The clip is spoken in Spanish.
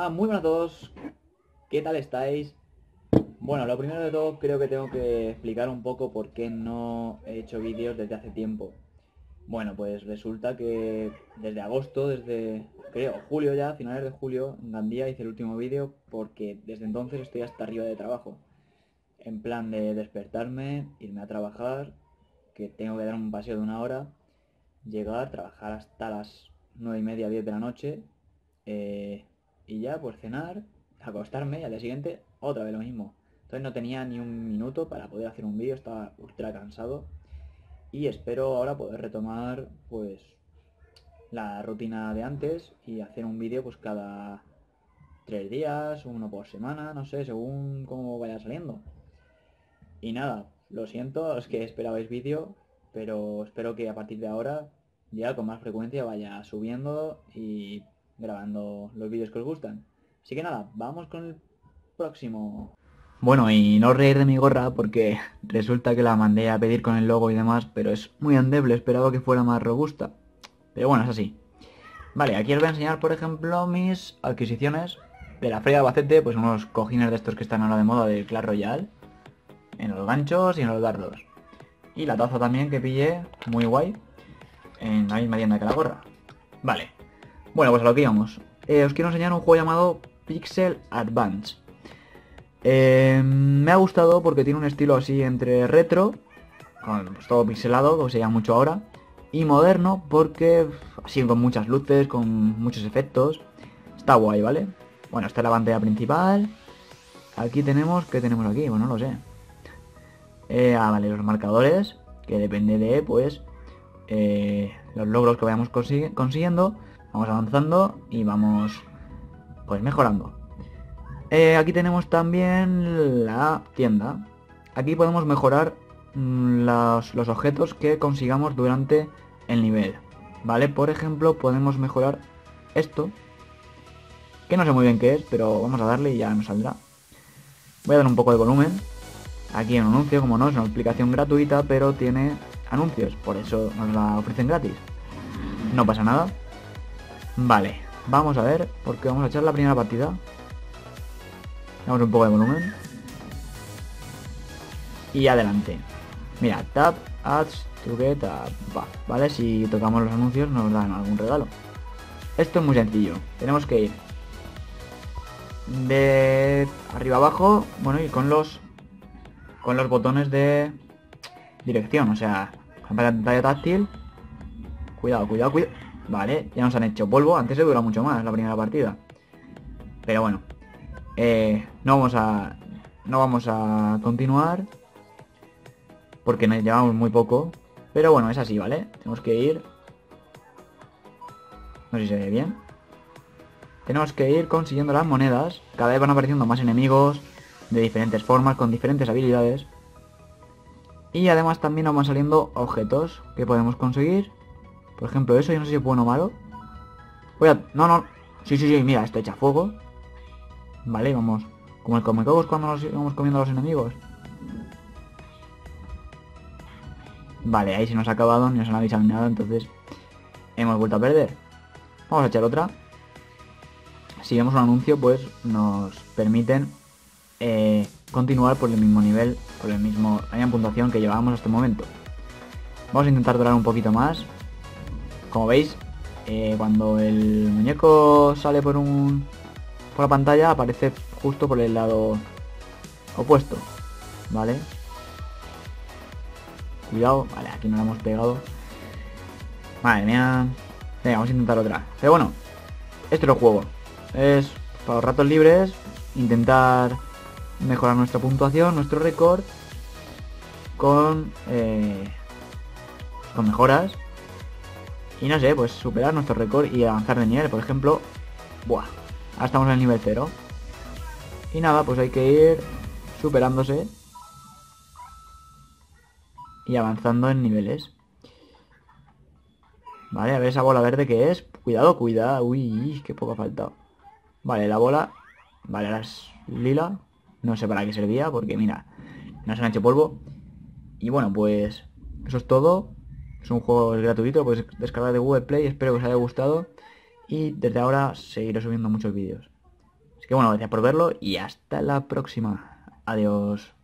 Hola, muy buenas a todos. ¿Qué tal estáis? Bueno, lo primero de todo creo que tengo que explicar un poco por qué no he hecho vídeos desde hace tiempo. Bueno, pues resulta que desde agosto, desde creo julio ya, finales de julio, en Gandía hice el último vídeo porque desde entonces estoy hasta arriba de trabajo. En plan de despertarme, irme a trabajar, que tengo que dar un paseo de una hora, llegar, trabajar hasta las nueve y media, 10 de la noche, eh, y ya pues cenar, acostarme y al día siguiente otra vez lo mismo. Entonces no tenía ni un minuto para poder hacer un vídeo, estaba ultra cansado y espero ahora poder retomar pues la rutina de antes y hacer un vídeo pues cada tres días, uno por semana, no sé, según cómo vaya saliendo. Y nada, lo siento, es que esperabais vídeo, pero espero que a partir de ahora ya con más frecuencia vaya subiendo y grabando los vídeos que os gustan. Así que nada, vamos con el próximo. Bueno, y no reír de mi gorra porque resulta que la mandé a pedir con el logo y demás, pero es muy endeble, esperaba que fuera más robusta. Pero bueno, es así. Vale, aquí os voy a enseñar, por ejemplo, mis adquisiciones de la Feria de Albacete, pues unos cojines de estos que están ahora de moda de Clash Royale, en los ganchos y en los dardos. Y la taza también que pillé, muy guay, en la misma tienda que la gorra. Vale, bueno, pues a lo que íbamos. Eh, os quiero enseñar un juego llamado Pixel Advance. Eh, me ha gustado porque tiene un estilo así entre retro, con pues, todo pixelado, como se llama mucho ahora, y moderno porque así con muchas luces, con muchos efectos. Está guay, ¿vale? Bueno, esta es la pantalla principal. Aquí tenemos, ¿qué tenemos aquí? Bueno, no lo sé. Eh, ah, vale, los marcadores, que depende de, pues, los logros que vayamos consiguiendo. Vamos avanzando y vamos pues mejorando. Eh, aquí tenemos también la tienda. Aquí podemos mejorar mm, los, objetos que consigamos durante el nivel. ¿Vale? Por ejemplo, podemos mejorar esto. Que no sé muy bien qué es, pero vamos a darle y ya nos saldrá. Voy a dar un poco de volumen. Aquí en un anuncio, como no, es una aplicación gratuita, pero tiene anuncios. Por eso nos la ofrecen gratis. No pasa nada. Vale, vamos a ver, porque vamos a echar la primera partida. Damos un poco de volumen. Y adelante. Mira, tap, ads, to get ¿vale? Si tocamos los anuncios nos dan algún regalo. Esto es muy sencillo. Tenemos que ir de arriba abajo, bueno, y con los con los botones de dirección, o sea, pantalla táctil. Cuidado, cuidado, cuidado. Vale, ya nos han hecho polvo. Antes se dura mucho más la primera partida. Pero bueno. Eh, no vamos a. No vamos a continuar. Porque nos llevamos muy poco. Pero bueno, es así, ¿vale? Tenemos que ir. No sé si se ve bien. Tenemos que ir consiguiendo las monedas. Cada vez van apareciendo más enemigos. De diferentes formas, con diferentes habilidades. Y además también nos van saliendo objetos que podemos conseguir por ejemplo, eso yo no sé si es bueno o malo. Voy a... No, no. Sí, sí, sí, mira, esto echa fuego. Vale, vamos. Como el comecobos cuando nos íbamos comiendo a los enemigos. Vale, ahí se nos ha acabado, ni nos han avisado ni nada, entonces hemos vuelto a perder. Vamos a echar otra. Si vemos un anuncio, pues nos permiten eh, continuar por el mismo nivel, por el mismo, la misma puntuación que llevábamos hasta el momento. Vamos a intentar durar un poquito más, como veis, eh, cuando el muñeco sale por un por la pantalla aparece justo por el lado opuesto, ¿vale? Cuidado, vale, aquí no lo hemos pegado. Madre mía. Venga, vamos a intentar otra. Pero bueno, este es el juego. Es para los ratos libres intentar mejorar nuestra puntuación, nuestro récord con, eh, con mejoras y no sé, pues superar nuestro récord y avanzar de nivel. Por ejemplo, buah, ahora estamos en el nivel 0. Y nada, pues hay que ir superándose. Y avanzando en niveles. Vale, a ver esa bola verde que es. Cuidado, cuidado. Uy, qué poco ha faltado. Vale, la bola. Vale, ahora es lila. No sé para qué servía, porque mira, nos han hecho polvo. Y bueno, pues eso es todo. Es un juego gratuito, puedes descargar de Google Play, espero que os haya gustado y desde ahora seguiré subiendo muchos vídeos. que bueno, gracias por verlo y hasta la próxima. Adiós.